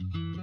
you